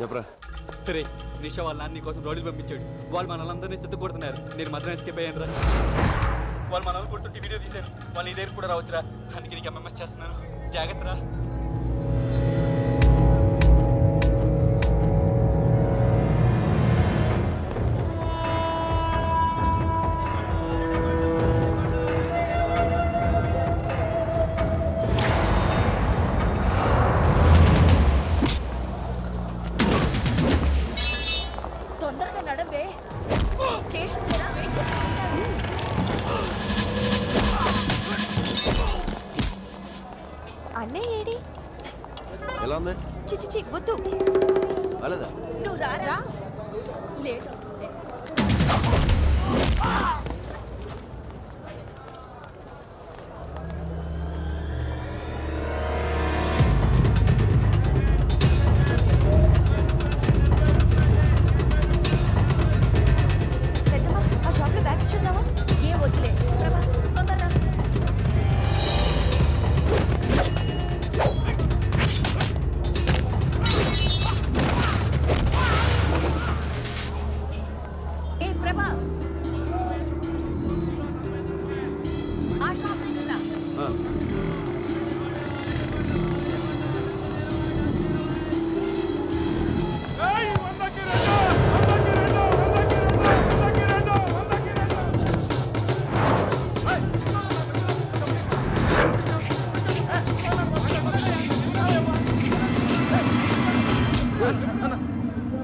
చెప్పరా. రే నిషా వాళ్ళ నాన్న కోసం రోడ్లు పంపించాడు. వాళ్ళు మనల్ని చెత్త కొడుతున్నారు నేను మాత్రం ఎస్కేప్ అయ్యాను రా వాళ్ళు మనల్ని కొడుతుంటే వీడియో తీశాను వాళ్ళు నీ దగ్గర కూడా రావచ్చురా. అందుకే నీకు ఎంఎంఎస్ చేస్తున్నాను. జాగ్రత్త రా. తొందరగా నడవే స్టేషన్ అన్నయ్య ఏడి? ఎలా ఉంది? చిచి వద్దు. అలాదా నువ్వు రారా?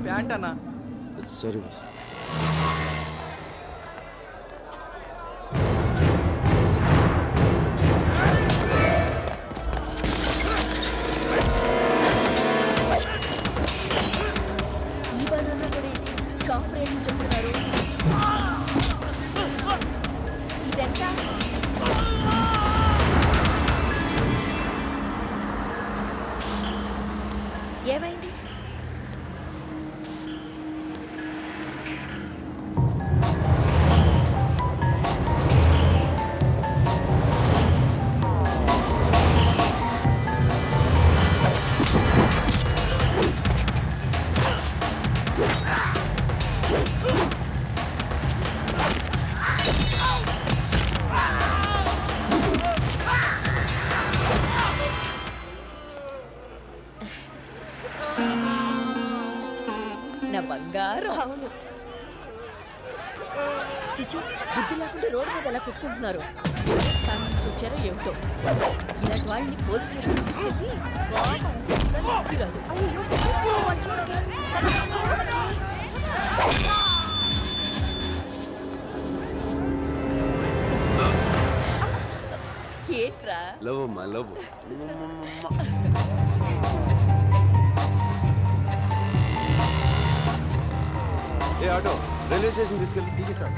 ప్యాంట్ అన్న సారీ ఏమైంది? బంగారం. అవును. చిచి బుద్ధి లేకుండా రోడ్డు మీద ఎలా కొట్టుకుంటున్నారు? ఫ్యామిలీ నుంచి వచ్చారో ఏమిటో. ఇలాంటి వాళ్ళని పోలీస్ స్టేషన్ తీసుకెళ్ళి రాదు. ఏంట్రా? లవ్ అమ్మా లవ్ ఏ ఆటో? రైల్వే స్టేషన్ తీసుకెళ్ళి దిగి సార్.